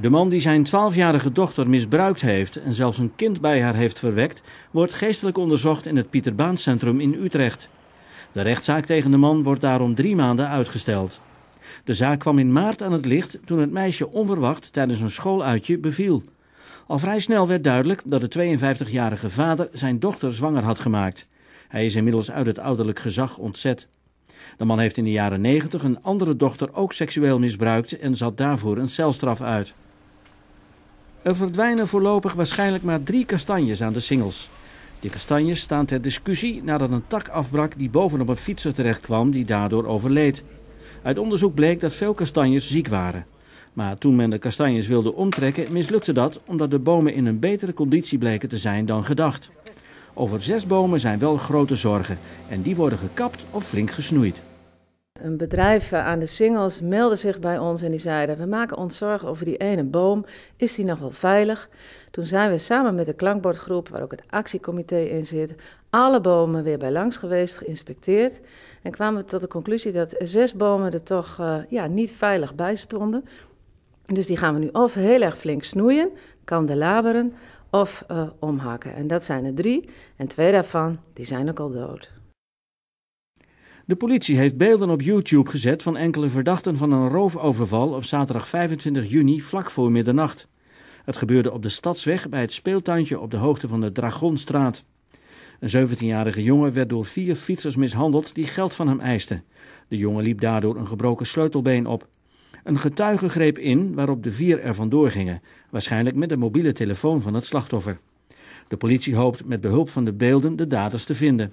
De man die zijn 12-jarige dochter misbruikt heeft en zelfs een kind bij haar heeft verwekt, wordt geestelijk onderzocht in het Pieterbaancentrum in Utrecht. De rechtszaak tegen de man wordt daarom drie maanden uitgesteld. De zaak kwam in maart aan het licht toen het meisje onverwacht tijdens een schooluitje beviel. Al vrij snel werd duidelijk dat de 52-jarige vader zijn dochter zwanger had gemaakt. Hij is inmiddels uit het ouderlijk gezag ontzet. De man heeft in de jaren 90 een andere dochter ook seksueel misbruikt en zat daarvoor een celstraf uit. Er verdwijnen voorlopig waarschijnlijk maar drie kastanjes aan de singels. Die kastanjes staan ter discussie nadat een tak afbrak die bovenop een fietser terecht kwam die daardoor overleed. Uit onderzoek bleek dat veel kastanjes ziek waren. Maar toen men de kastanjes wilde omtrekken, mislukte dat omdat de bomen in een betere conditie bleken te zijn dan gedacht. Over zes bomen zijn wel grote zorgen en die worden gekapt of flink gesnoeid. Een bedrijf eh, aan de singles meldde zich bij ons en die zeiden: We maken ons zorgen over die ene boom. Is die nog wel veilig? Toen zijn we samen met de klankbordgroep, waar ook het actiecomité in zit, alle bomen weer bij langs geweest, geïnspecteerd. En kwamen we tot de conclusie dat zes bomen er toch uh, ja, niet veilig bij stonden. Dus die gaan we nu of heel erg flink snoeien, kandelaberen of uh, omhakken. En dat zijn er drie. En twee daarvan die zijn ook al dood. De politie heeft beelden op YouTube gezet van enkele verdachten van een roofoverval op zaterdag 25 juni vlak voor middernacht. Het gebeurde op de Stadsweg bij het speeltuintje op de hoogte van de Dragonstraat. Een 17-jarige jongen werd door vier fietsers mishandeld die geld van hem eisten. De jongen liep daardoor een gebroken sleutelbeen op. Een getuige greep in waarop de vier er vandoor gingen, waarschijnlijk met de mobiele telefoon van het slachtoffer. De politie hoopt met behulp van de beelden de daders te vinden.